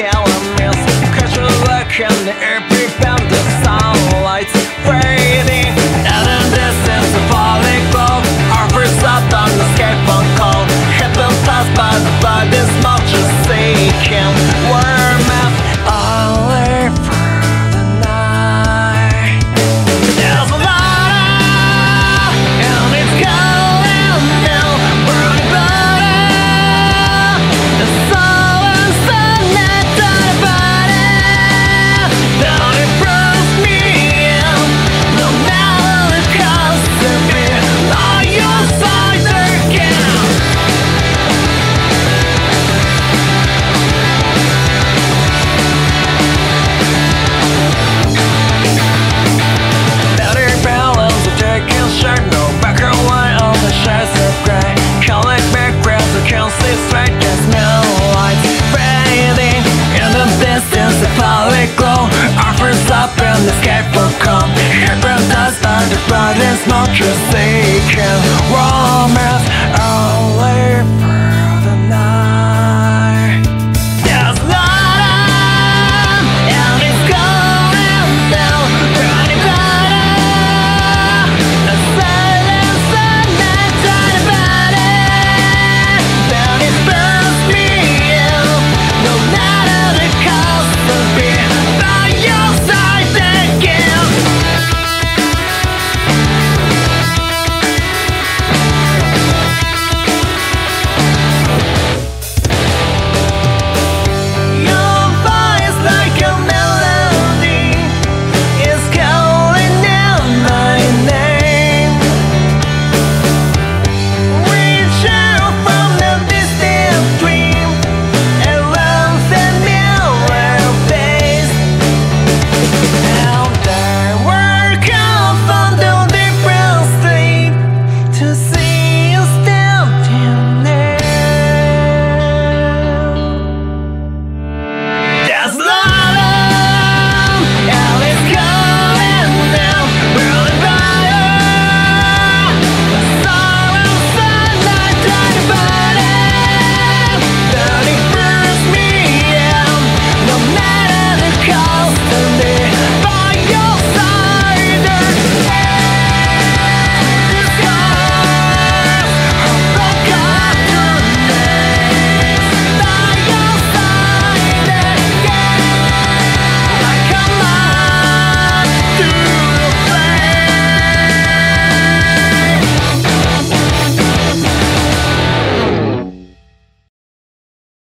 count come. Hypnotized by the smoke Just seeking romance